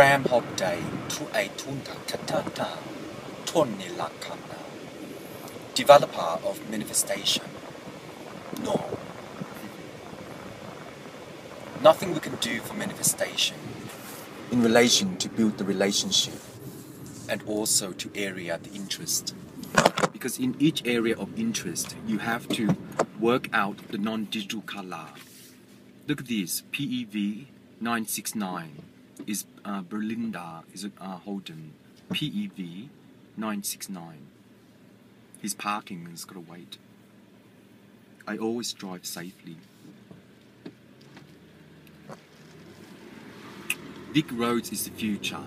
Groundhog Day to a tunta katata tonni lakana. Developer of manifestation. No. Nothing we can do for manifestation in relation to build the relationship and also to area the interest. Because in each area of interest, you have to work out the non-digital color. Look at this, PEV 969 is uh, Berlinda is uh, Holden. PEV 969. He's parking and he's got to wait. I always drive safely. Vic Roads is the future.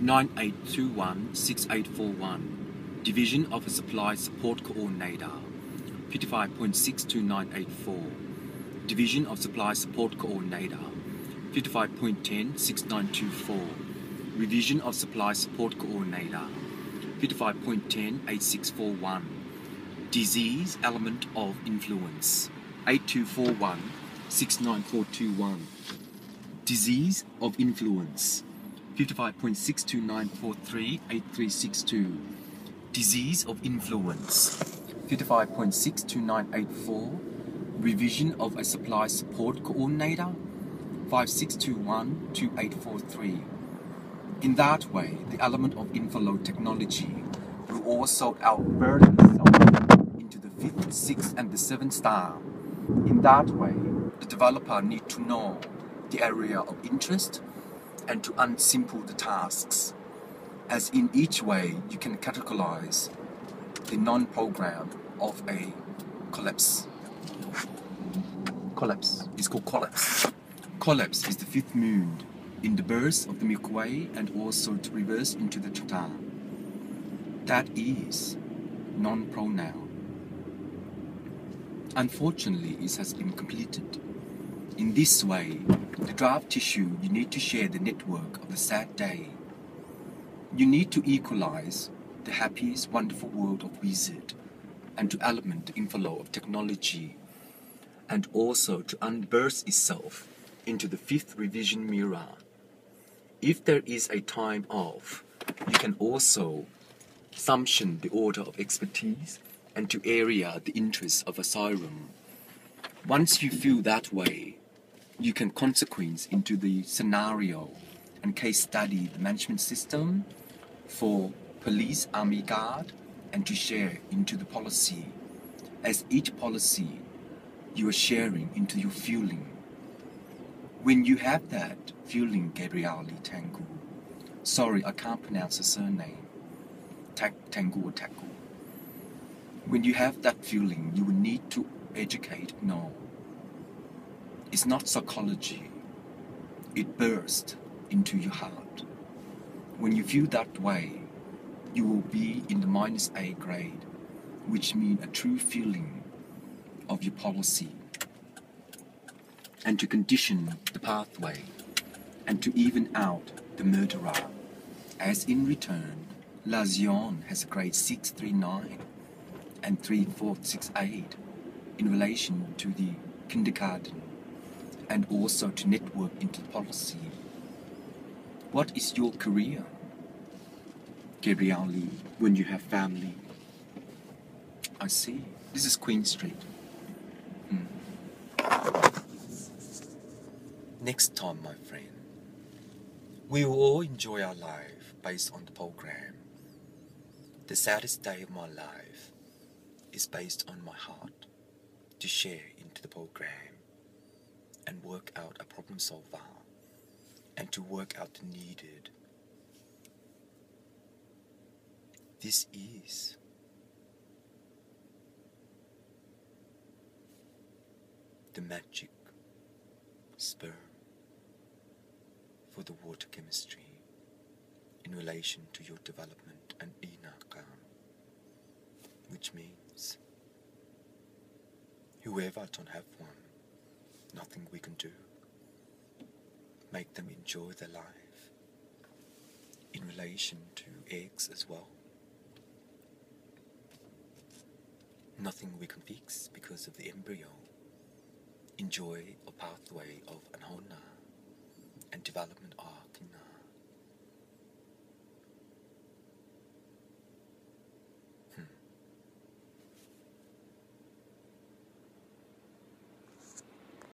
Nine eight two one six eight four one, Division of a Supply Support Coordinator, fifty five point six two nine eight four, Division of Supply Support Coordinator, fifty five point ten six nine two four, Revision of Supply Support Coordinator, fifty five point ten eight six four one, Disease Element of Influence. 8241 69421. Disease of influence 55.62943 8362. Disease of influence 55.62984. Revision of a supply support coordinator 5621 2843. In that way, the element of inflow technology will also outburn itself into the fifth, sixth, and the seventh star. In that way, the developer need to know the area of interest and to unsimple the tasks. As in each way, you can categorize the non-program of a collapse. Collapse is called collapse. Collapse is the fifth moon in the birth of the Milky Way and also to reverse into the Chata. That is non-pronoun. Unfortunately, it has been completed. In this way, the draft tissue you need to share the network of the sad day. You need to equalize the happiest, wonderful world of wizard and to element the inflow of technology and also to unburst itself into the fifth revision mirror. If there is a time off, you can also sumption the order of expertise and to area the interests of asylum. Once you feel that way, you can consequence into the scenario and case study the management system for police, army guard, and to share into the policy. As each policy, you are sharing into your feeling. When you have that feeling, Gabriele Tangu, sorry, I can't pronounce the surname, Tangu or Taku. When you have that feeling, you will need to educate. No, it's not psychology. It bursts into your heart. When you feel that way, you will be in the minus A grade, which means a true feeling of your policy. And to condition the pathway, and to even out the murderer, as in return, Lazion has a grade 639 and 3468 in relation to the kindergarten and also to network into policy. What is your career, Gabriele, when you have family? I see. This is Queen Street. Next time, my friend, we will all enjoy our life based on the program. The saddest day of my life is based on my heart to share into the program and work out a problem solver and to work out the needed. This is the magic sperm for the water chemistry in relation to your development and inakam, which means whoever don't have one nothing we can do. Make them enjoy their life in relation to eggs as well. Nothing we can fix because of the embryo. enjoy a pathway of anhona and development in